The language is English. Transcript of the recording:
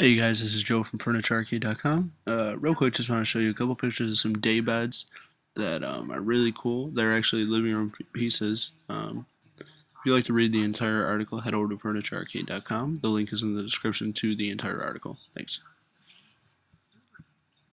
Hey guys, this is Joe from FurnitureArcade.com. Uh, real quick, just want to show you a couple pictures of some day beds that um, are really cool. They're actually living room pieces. Um, if you'd like to read the entire article, head over to FurnitureArcade.com. The link is in the description to the entire article. Thanks.